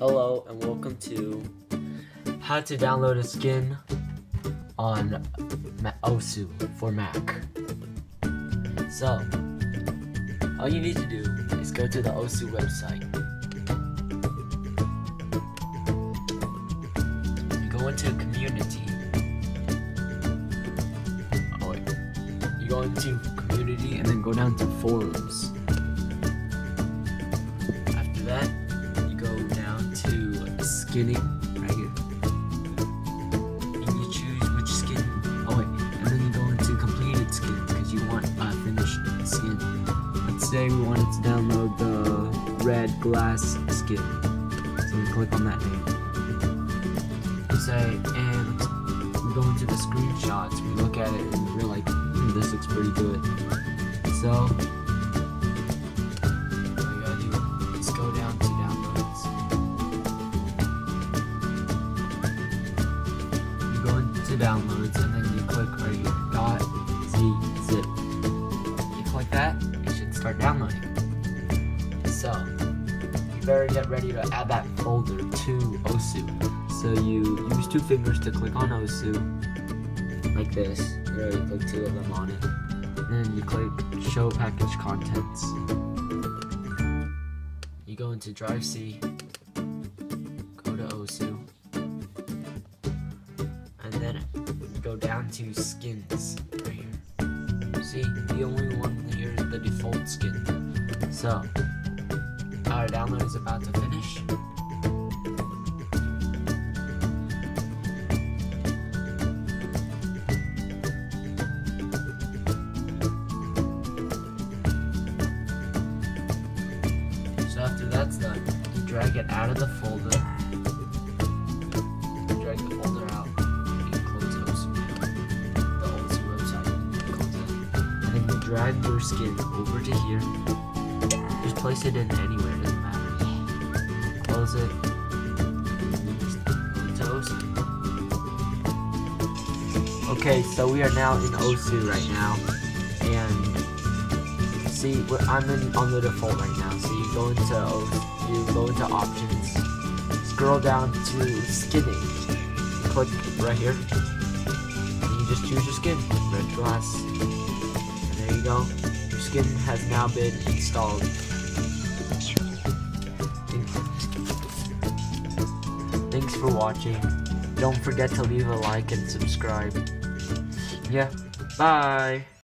Hello and welcome to how to download a skin on Osu for Mac. So, all you need to do is go to the Osu website. You go into community. Oh wait. You go into community and then go down to forums. To skinning right here. And you choose which skin. Oh wait, and then you go into completed skins because you want a finished skin. Let's say we wanted to download the red glass skin. So we click on that name. We say, and we go into the screenshots. We look at it and we're like, hmm, this looks pretty good. So downloads and then you click right here, dot z zip. You click that, it should start downloading. So you better get ready to add that folder to Osu. So you use two fingers to click on Osu, like this. You already click two of them on it. And then you click show package contents. You go into Drive C, down to skins right here. See, the only one here is the default skin. So, our download is about to finish. So after that's done, you drag it out of the folder. Drag your skin over to here. Just place it in anywhere, doesn't matter. Close it. Osu. Okay, so we are now in Osu right now. And see I'm in on the default right now. So you go into O- you go into options, scroll down to skinning, click right here, and you just choose your skin, red glass, go. Your skin has now been installed. Thanks for watching. Don't forget to leave a like and subscribe. Yeah, bye.